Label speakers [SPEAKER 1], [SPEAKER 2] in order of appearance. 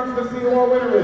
[SPEAKER 1] Marks to see who our winner is.